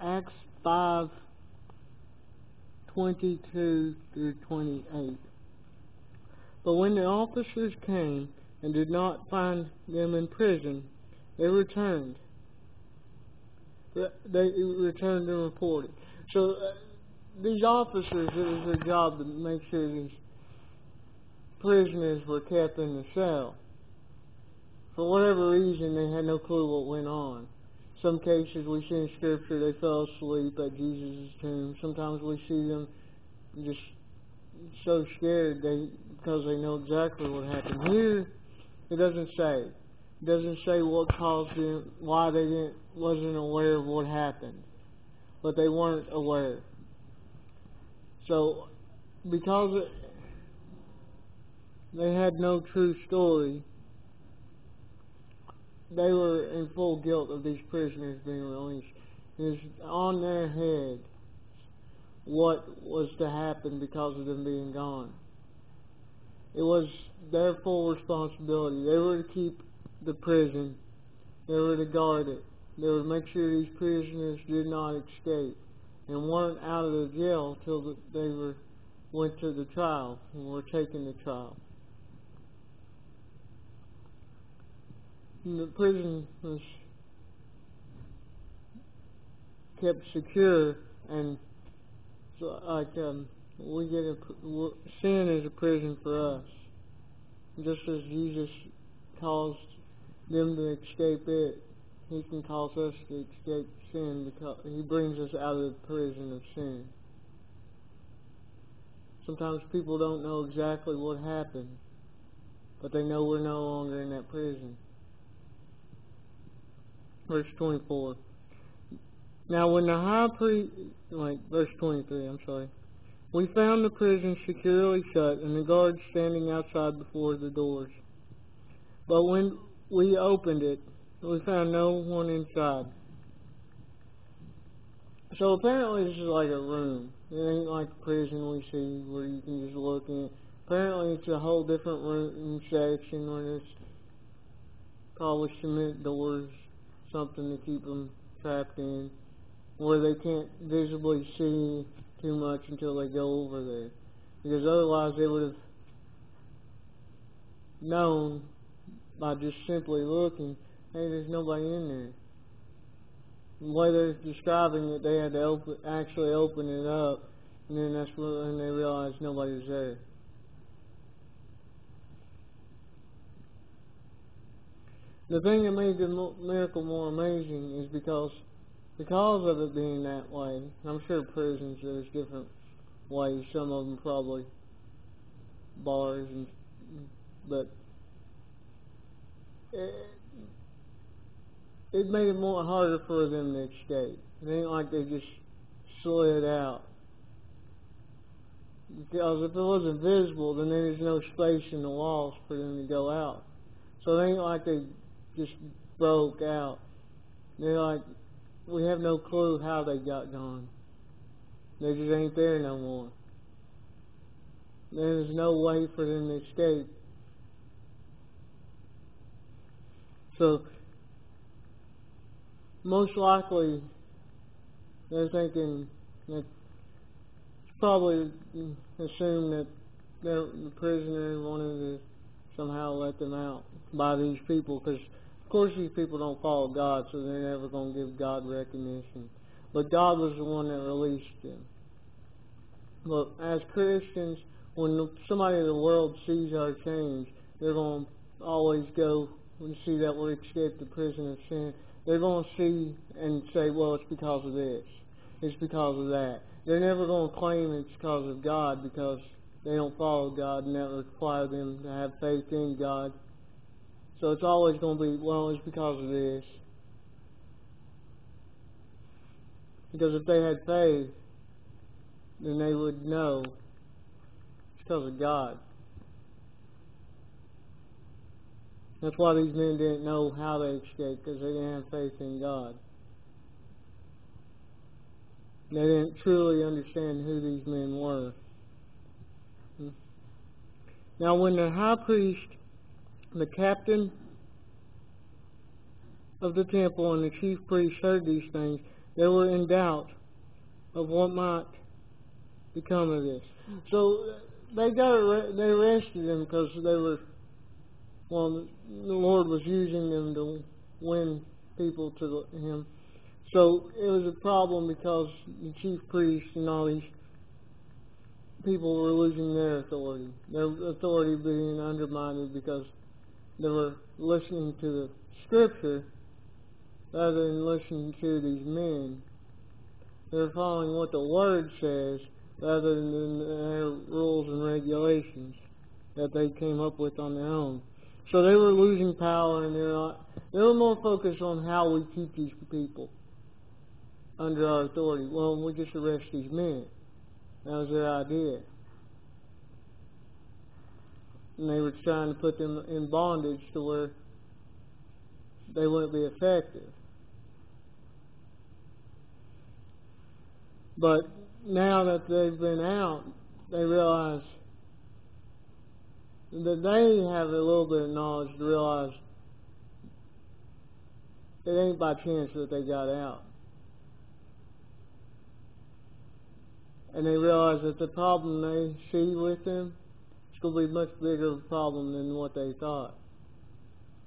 Acts five twenty-two through twenty-eight. But when the officers came and did not find them in prison, they returned. They returned and reported. So uh, these officers, it was their job to make sure these prisoners were kept in the cell. For whatever reason, they had no clue what went on. Some cases we see in Scripture they fell asleep at Jesus' tomb. Sometimes we see them just so scared they because they know exactly what happened. Here, it doesn't say. It doesn't say what caused them, why they didn't wasn't aware of what happened, but they weren't aware. So, because they had no true story, they were in full guilt of these prisoners being released. It was on their head what was to happen because of them being gone. It was their full responsibility. They were to keep the prison. They were to guard it. They were to make sure these prisoners did not escape and weren't out of the jail till they were went to the trial and were taken to trial. The prison was kept secure and so like um, we get a sin is a prison for us, just as Jesus caused them to escape it. He can cause us to escape sin because He brings us out of the prison of sin. Sometimes people don't know exactly what happened, but they know we're no longer in that prison. Verse 24. Now when the high priest, like verse 23, I'm sorry. We found the prison securely shut and the guards standing outside before the doors. But when we opened it, we found no one inside. So apparently this is like a room. It ain't like a prison we see where you can just look in. Apparently it's a whole different room section where there's probably cement doors, something to keep them trapped in, where they can't visibly see too much until they go over there. Because otherwise they would have known by just simply looking, hey, there's nobody in there. The way they're describing it, they had to open, actually open it up, and then that's when they realized nobody was there. The thing that made the miracle more amazing is because because of it being that way, I'm sure prisons there's different ways. Some of them probably bars, and but it, it made it more harder for them to escape. It ain't like they just slid out. Because if it wasn't visible, then there's no space in the walls for them to go out. So it ain't like they just broke out. They're like we have no clue how they got gone. They just ain't there no more. There's no way for them to escape. So, most likely, they're thinking that probably assume that the prisoner wanted to somehow let them out by these people because of course, these people don't follow God, so they're never going to give God recognition. But God was the one that released them. Look, as Christians, when somebody in the world sees our change, they're going to always go and see that we're escaped the prison of sin. They're going to see and say, well, it's because of this. It's because of that. They're never going to claim it's because of God because they don't follow God and that require them to have faith in God so it's always going to be, well, it's because of this. Because if they had faith, then they would know it's because of God. That's why these men didn't know how they escaped, because they didn't have faith in God. They didn't truly understand who these men were. Hmm. Now, when the high priest the captain of the temple and the chief priests heard these things, They were in doubt of what might become of this. So they got they arrested him because they were well, the Lord was using them to win people to Him. So it was a problem because the chief priests and all these people were losing their authority. Their authority being undermined because they were listening to the Scripture rather than listening to these men. They were following what the Word says rather than their rules and regulations that they came up with on their own. So they were losing power, and they were they were more focused on how we keep these people under our authority. Well, we just arrest these men. That was their idea. And they were trying to put them in bondage to where they wouldn't be effective. But now that they've been out, they realize that they have a little bit of knowledge to realize it ain't by chance that they got out. And they realize that the problem they see with them to be much bigger of a problem than what they thought.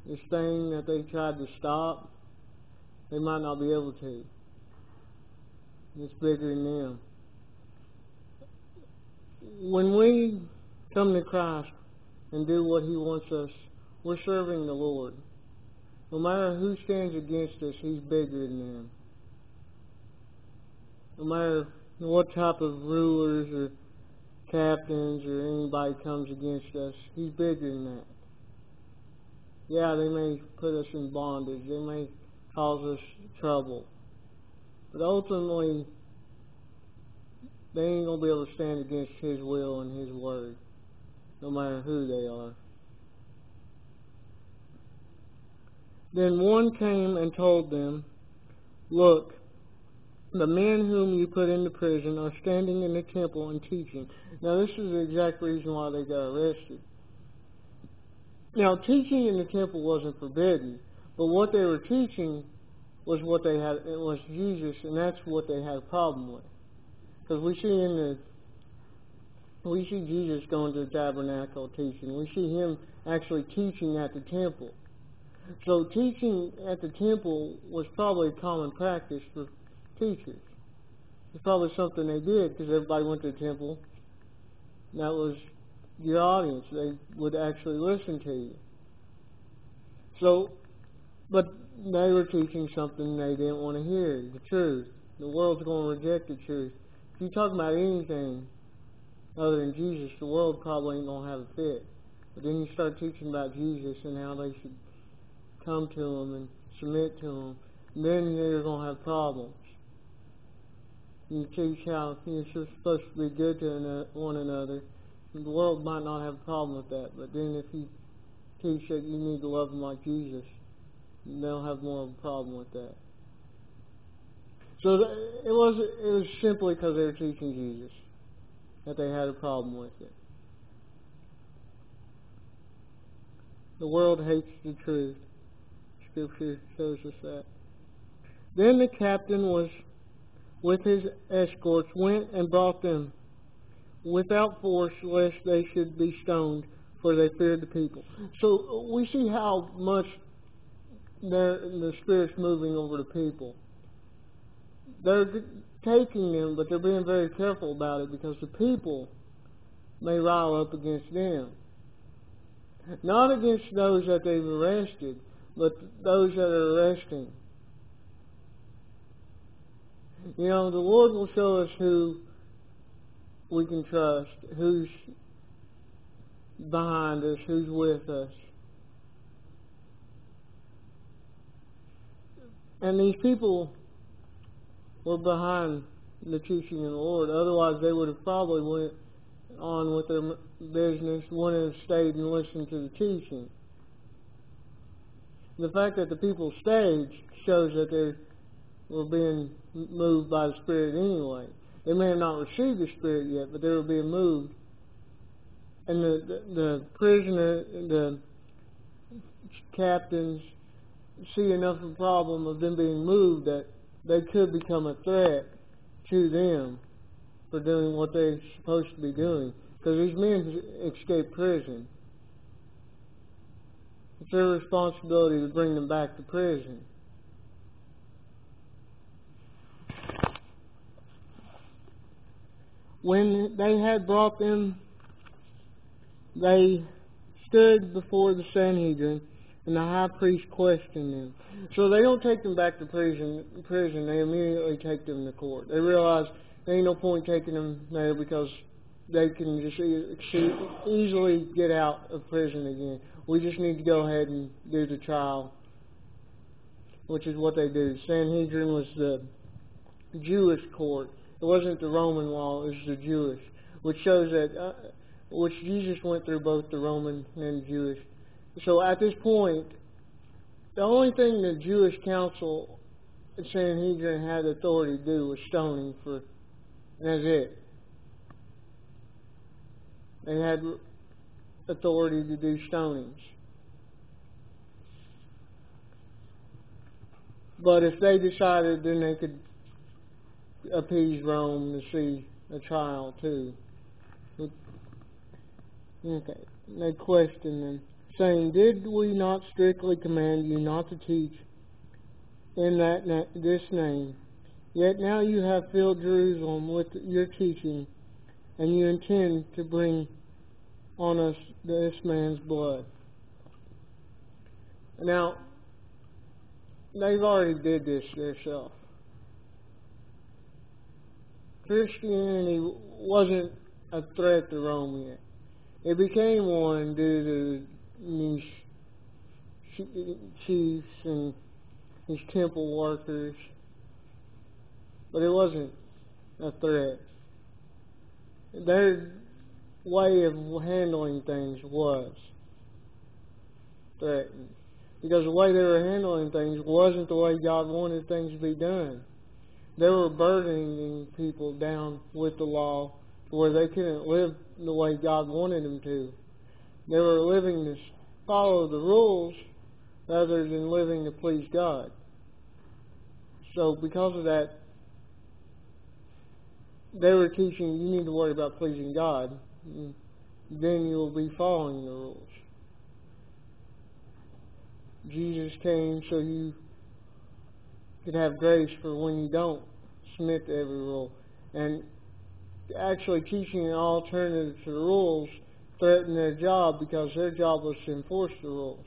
This thing that they tried to stop, they might not be able to. It's bigger than them. When we come to Christ, and do what He wants us, we're serving the Lord. No matter who stands against us, He's bigger than them. No matter what type of rulers or captains or anybody comes against us, He's bigger than that. Yeah, they may put us in bondage. They may cause us trouble. But ultimately, they ain't going to be able to stand against His will and His word no matter who they are. Then one came and told them, Look, the men whom you put into prison are standing in the temple and teaching. Now, this is the exact reason why they got arrested. Now, teaching in the temple wasn't forbidden, but what they were teaching was what they had, it was Jesus, and that's what they had a problem with. Because we see in the we see Jesus going to the tabernacle teaching. We see him actually teaching at the temple. So teaching at the temple was probably a common practice for teachers. It's probably something they did because everybody went to the temple. And That was the audience. They would actually listen to you. So, but they were teaching something they didn't want to hear, the truth. The world's going to reject the truth. If you talk about anything other than Jesus, the world probably ain't going to have a fit. But then you start teaching about Jesus and how they should come to Him and submit to Him, then you're going to have problems. You teach how you're supposed to be good to one another. The world might not have a problem with that, but then if you teach that you need to love them like Jesus, they'll have more of a problem with that. So it was it was simply because they were teaching Jesus that they had a problem with it. The world hates the truth. Scripture shows us that. Then the captain was with his escorts went and brought them without force lest they should be stoned for they feared the people. So we see how much the Spirit's moving over the people. They're taking them, but they're being very careful about it because the people may rile up against them. Not against those that they've arrested, but those that are arresting. You know, the Lord will show us who we can trust, who's behind us, who's with us. And these people were behind the teaching of the Lord. Otherwise, they would have probably went on with their business, wouldn't have stayed and listened to the teaching. The fact that the people stayed shows that they were being moved by the Spirit anyway. They may have not received the Spirit yet, but they were being moved. And the, the, the prisoner, the captains see enough of a problem of them being moved that they could become a threat to them for doing what they're supposed to be doing. Because these men escaped prison. It's their responsibility to bring them back to prison. When they had brought them, they stood before the Sanhedrin, and the high priest questioned them. So they don't take them back to prison. Prison. They immediately take them to court. They realize there ain't no point taking them there because they can just easily get out of prison again. We just need to go ahead and do the trial, which is what they do. Sanhedrin was the Jewish court. It wasn't the Roman law; it was the Jewish, which shows that uh, which Jesus went through both the Roman and Jewish. So at this point, the only thing the Jewish council and Sanhedrin had authority to do was stoning for, and that's it. They had authority to do stonings. But if they decided, then they could appease Rome to see a trial too. Okay. They questioned them, saying, Did we not strictly command you not to teach in that na- this name? Yet now you have filled Jerusalem with your teaching, and you intend to bring on us this man's blood. Now, they've already did this themselves. Christianity wasn't a threat to Rome yet. It became one due to these chiefs and these temple workers, but it wasn't a threat. Their way of handling things was threatened. Because the way they were handling things wasn't the way God wanted things to be done. They were burdening people down with the law where they couldn't live the way God wanted them to. They were living to follow the rules rather than living to please God. So because of that, they were teaching you need to worry about pleasing God. Then you'll be following the rules. Jesus came so you could have grace for when you don't submit to every rule. And actually teaching an alternative to the rules threatened their job because their job was to enforce the rules.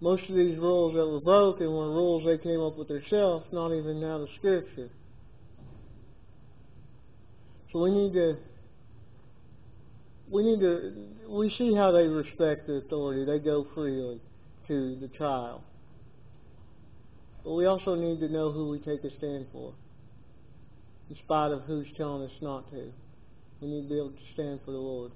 Most of these rules that were broken were rules they came up with themselves, not even out of Scripture. So we need to we need to we see how they respect the authority. They go freely to the trial. But we also need to know who we take a stand for in spite of who's telling us not to. We need to be able to stand for the Lord.